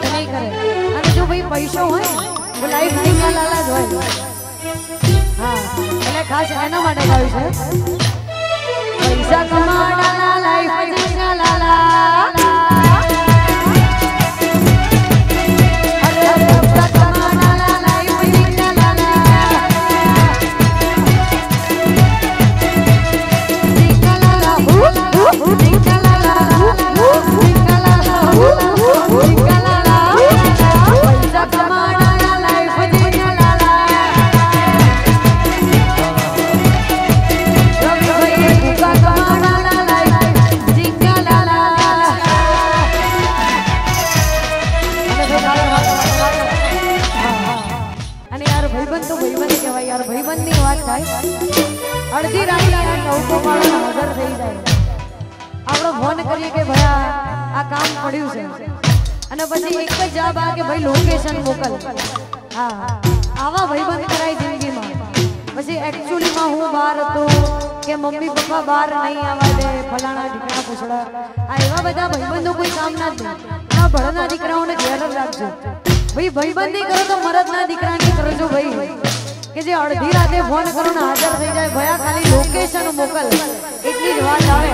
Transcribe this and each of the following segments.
વાત નહીં કરે. અને જો ભાઈ પૈસો હોય, તો લાઈફ નહીં લાલા જ હોય. હા, એટલે ખાસ એના માટે ગાયું છે. પૈસા કમાડા લાઈફ લાલા. ભાઈ બંધ નહીં કરો તો મરદના દીકરાની કરજો ભાઈ. કે જે અડધી રાતે ફોન કરો ને હાજર થઈ જાય ભયા ખાલી લોકેશન મોકલ. એટલી જ વાત આવે.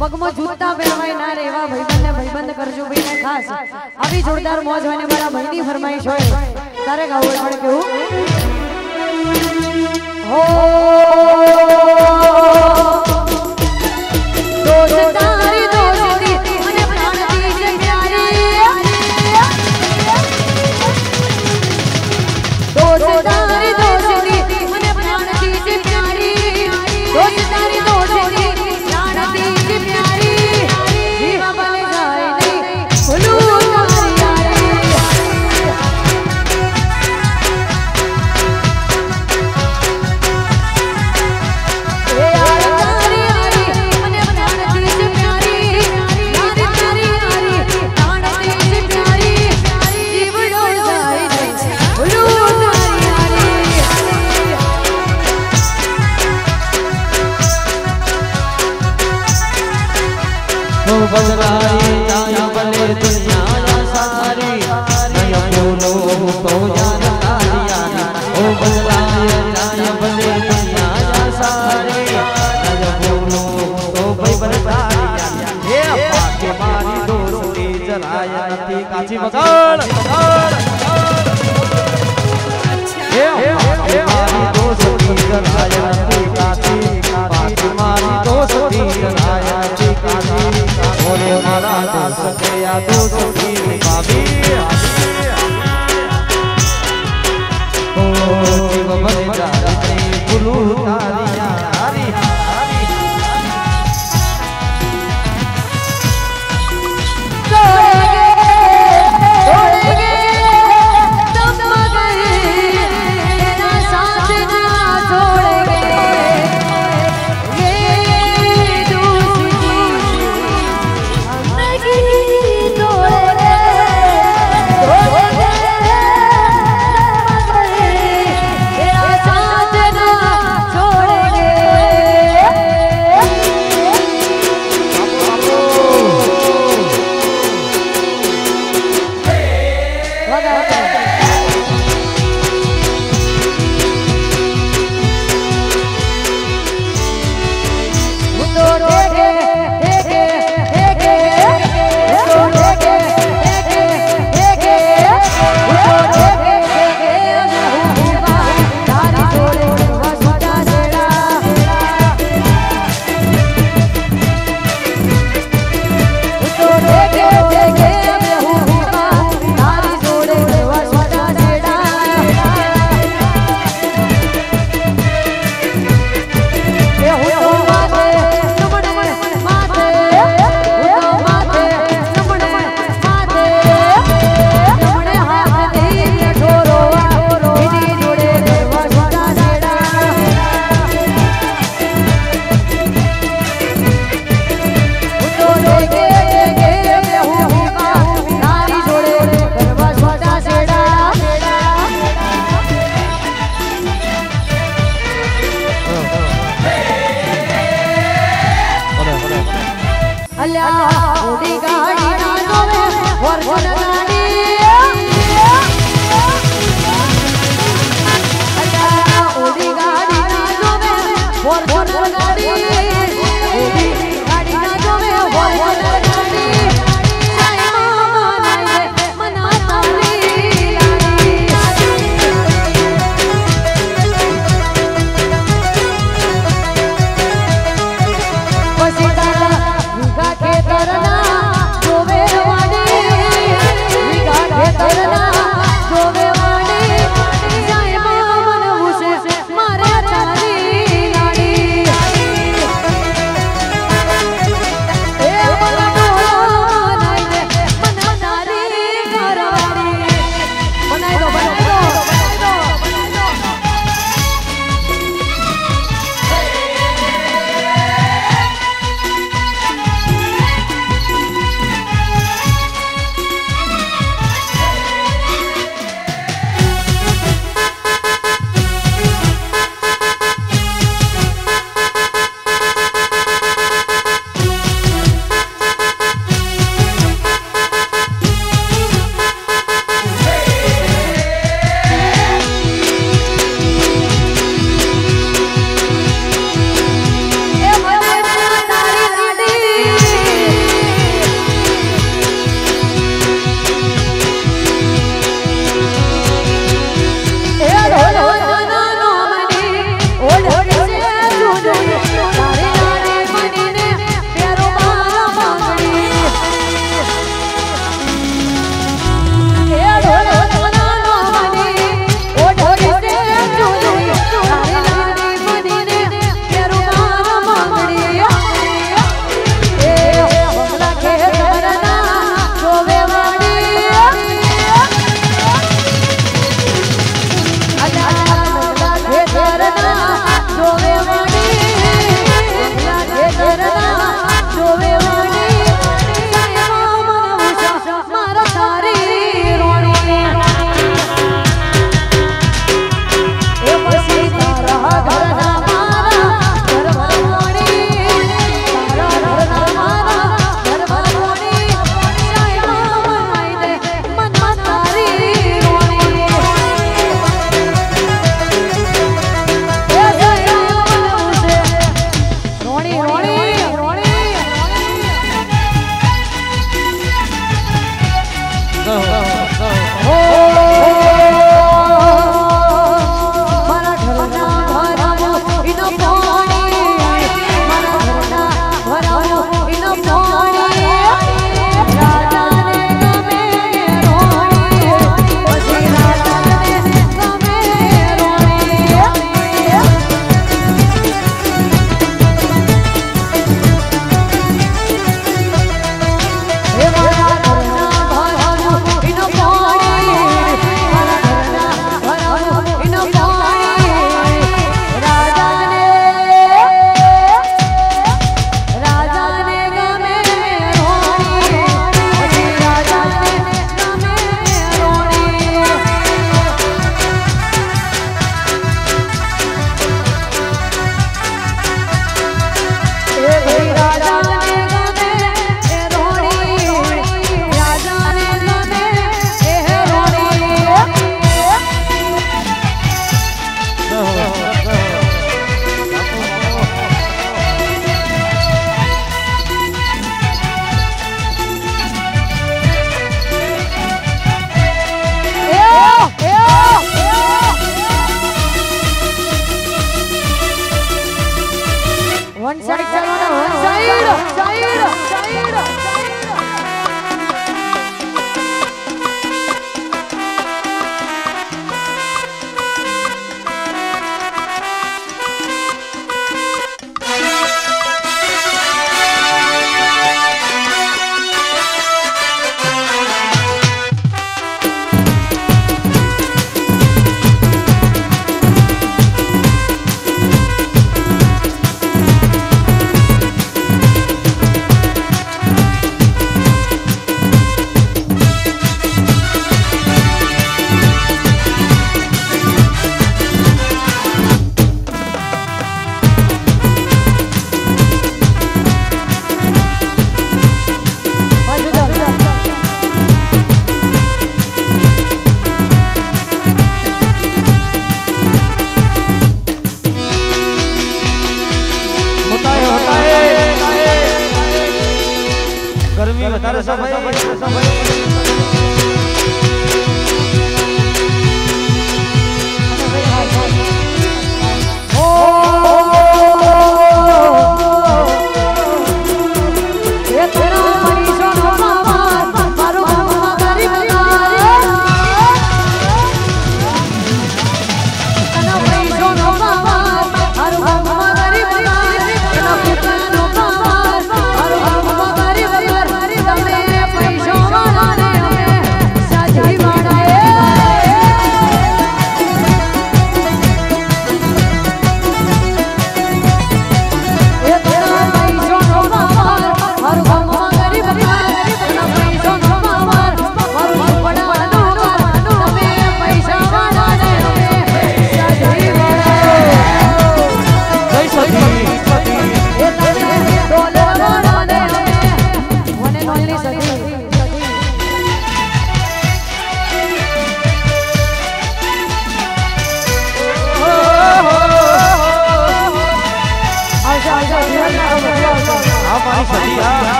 પગમાં જૂતા પહેરવાય ના રહેવા ભાઈબંધને ભાઈબંધ કરજો ભાઈને ખાસ. આવી જોરદાર મોજ હોય ને મારા ભાઈની ફરમાઈશ હોય તારે ગાવું પડે કેવું? હો! i don't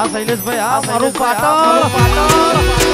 આ શૈલેષભાઈ આ મારું પાટણ.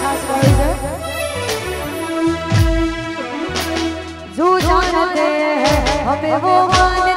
ખાસ મળી છે. જો જાનતે હમે વો માને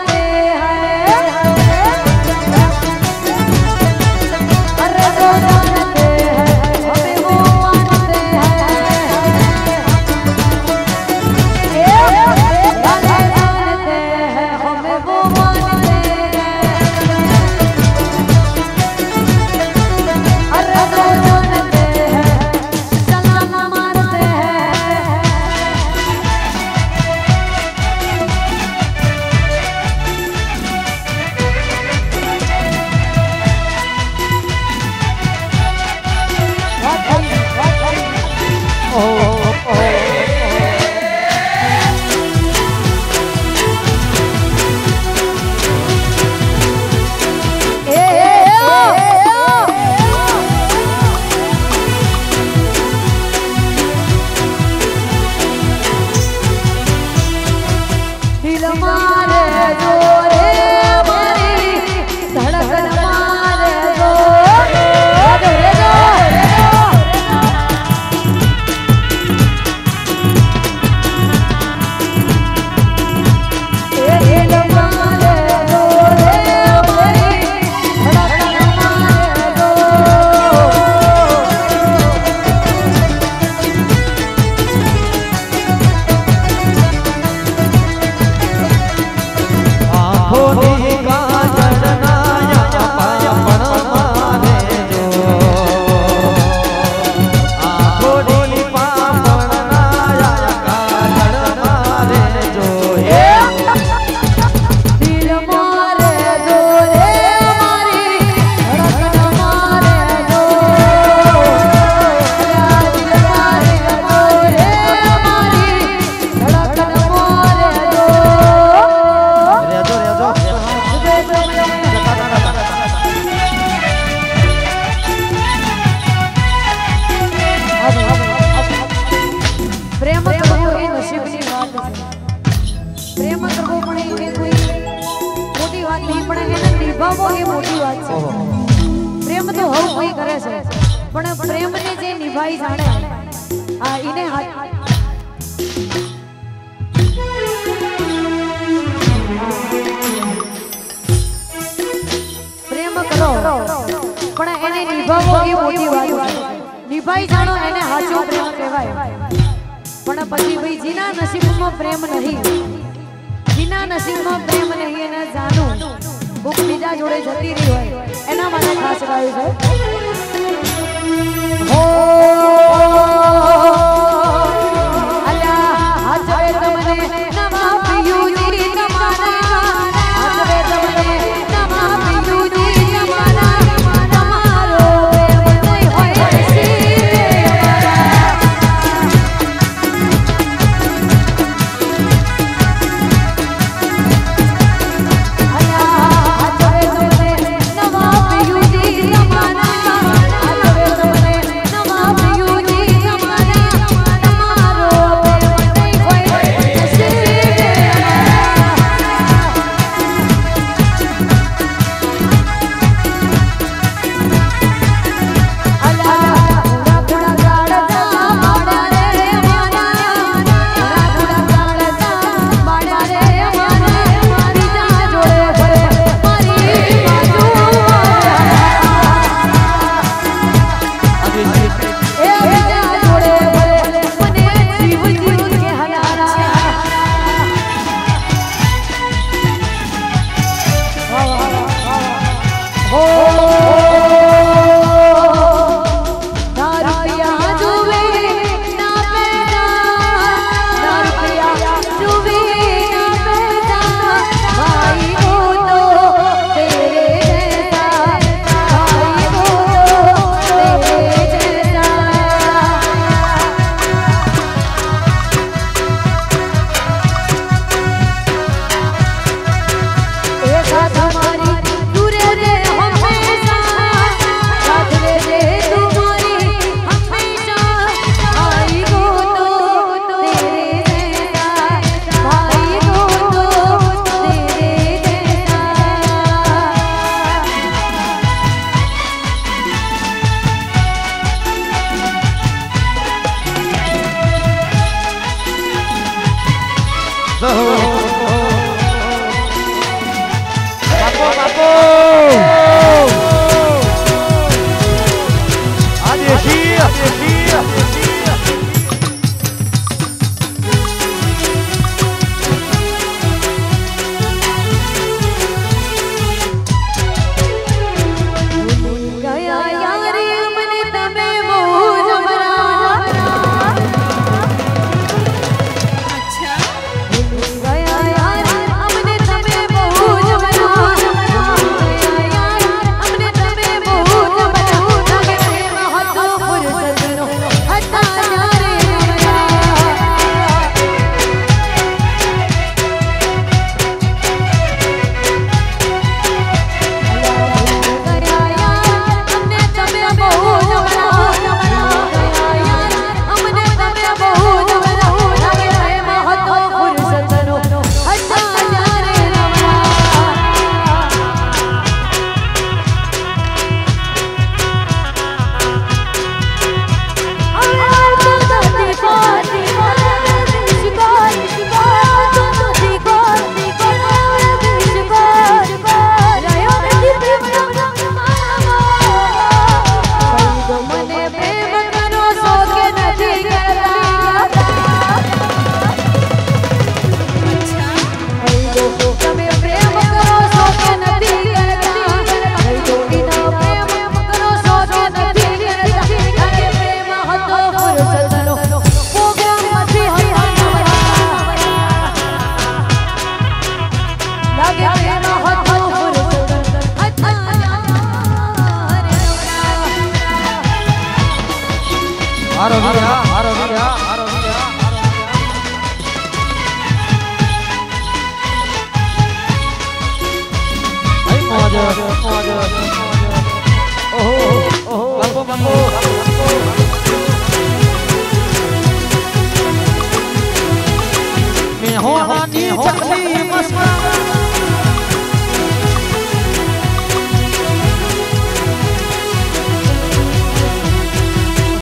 પ્રેમ કરવો પણ એ કોઈ મોટી વાત નહીં પણ એને નિભાવવો એ મોટી વાત છે. પ્રેમ તો હવ કોઈ કરે છે પણ પ્રેમને જે નિભાઈ જાણે આ ઈને હાથ પ્રેમ કરો પણ એને નિભાવવો એ મોટી વાત છે. નિભાઈ જાણો એને હાચો પ્રેમ કહેવાય. પણ પછી ભાઈ જીના નસીબમાં પ્રેમ નહીં. જીના નસીબમાં પ્રેમ નહીં એને જાનું ભૂખ બીજા જોડે જતી રહી હોય. એના માટે ખાસ ગાયું છે.